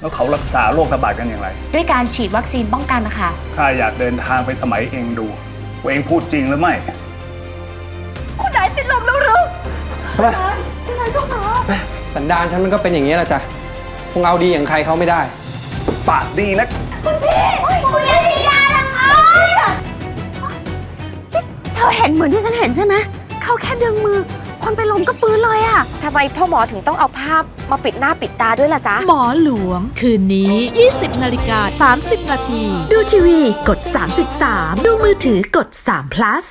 แล้วเขารักษาโรคระบาดกันอย่างไร ด้วยการฉีดวัคซีนป้องกันนะคะข้าอยากเดินทางไปสมัยเองดูว่าเองพูดจริงหรือไม่ คุณนายสิ้นลมแล้วหรือสันดานฉันมันก็เป็นอย่างนี้แหละจ้ะคงเอาดีอย่างใครเขาไม่ได้ ปากดีนะเธอเห็นเหมือนที่ฉันเห็นใช่ไหม เขาแค่ดึงมือ คนไปนลมก็ปืนเลยอะทำไมพ่อหมอถึงต้องเอาภาพมาปิดหน้าปิดตาด้วยล่ะจ๊ะ หมอหลวง คืนนี้ 20นาฬิกา30นาที ดูทีวี กด 3.3 ดูมือถือกด3 plus